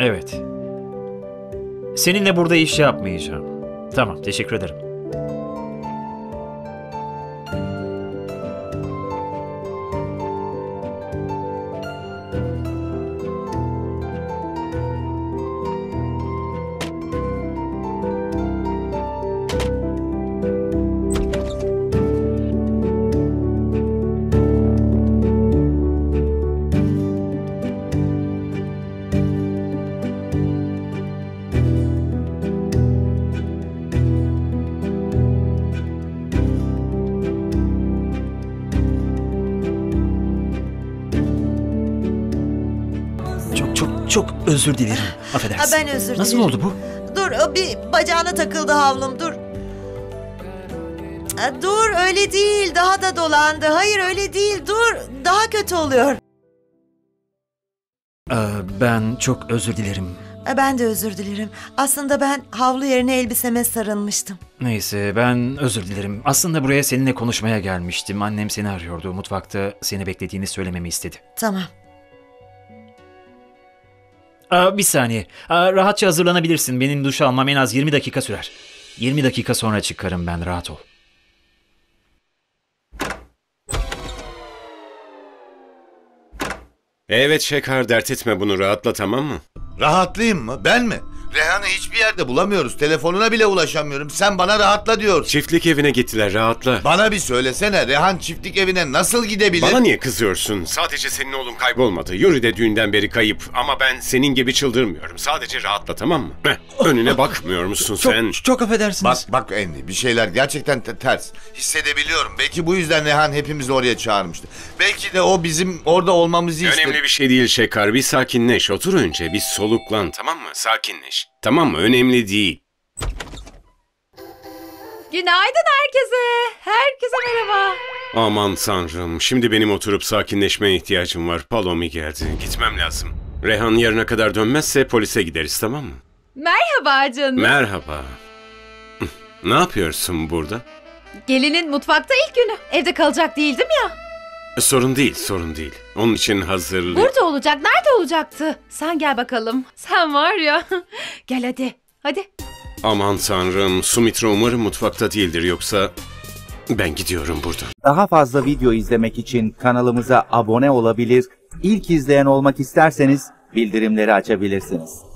Evet. Seninle burada iş yapmayacağım. Tamam, teşekkür ederim. Çok çok çok özür dilerim. Ha, Affedersin. ben özür Nasıl dilerim. oldu bu? Dur o bir bacağına takıldı havlum dur. Ha, Dur öyle değil daha da dolandı. Hayır öyle değil dur daha kötü oluyor. Ee, ben çok özür dilerim. Ben de özür dilerim. Aslında ben havlu yerine elbiseme sarılmıştım. Neyse ben özür dilerim. Aslında buraya seninle konuşmaya gelmiştim. Annem seni arıyordu. Mutfakta seni beklediğini söylememi istedi. Tamam. Aa, bir saniye. Aa, rahatça hazırlanabilirsin. Benim duş almam en az 20 dakika sürer. 20 dakika sonra çıkarım ben rahat ol. Evet Şekar dert etme bunu rahatla tamam mı? Rahatlayayım mı? Ben mi? Rehan'ı hiçbir yerde bulamıyoruz. Telefonuna bile ulaşamıyorum. Sen bana rahatla diyorsun. Çiftlik evine gittiler rahatla. Bana bir söylesene Rehan çiftlik evine nasıl gidebilir? Bana niye kızıyorsun? Sadece senin oğlun kaybolmadı. Yuri de düğünden beri kayıp ama ben senin gibi çıldırmıyorum. Sadece rahatla tamam mı? Heh, önüne bakmıyor musun sen? çok affedersiniz. Bak bak Andy bir şeyler gerçekten te- ters. Hissedebiliyorum. Belki bu yüzden Rehan hepimizi oraya çağırmıştı. Belki de o bizim orada olmamızı istedi. Önemli bir şey değil Şekar. Bir sakinleş. Otur önce. Bir soluklan tamam mı? Sakinleş. Tamam? Önemli değil. Günaydın herkese. Herkese merhaba. Aman tanrım. Şimdi benim oturup sakinleşmeye ihtiyacım var. Palomi geldi. Gitmem lazım. Rehan yarına kadar dönmezse polise gideriz tamam mı? Merhaba canım. Merhaba. Ne yapıyorsun burada? Gelinin mutfakta ilk günü. Evde kalacak değildim ya. Sorun değil, sorun değil. Onun için hazırlı. Burada olacak. Nerede olacaktı? Sen gel bakalım. Sen var ya. gel hadi. Hadi. Aman tanrım, Sumitra umarım mutfakta değildir yoksa ben gidiyorum buradan. Daha fazla video izlemek için kanalımıza abone olabilir, ilk izleyen olmak isterseniz bildirimleri açabilirsiniz.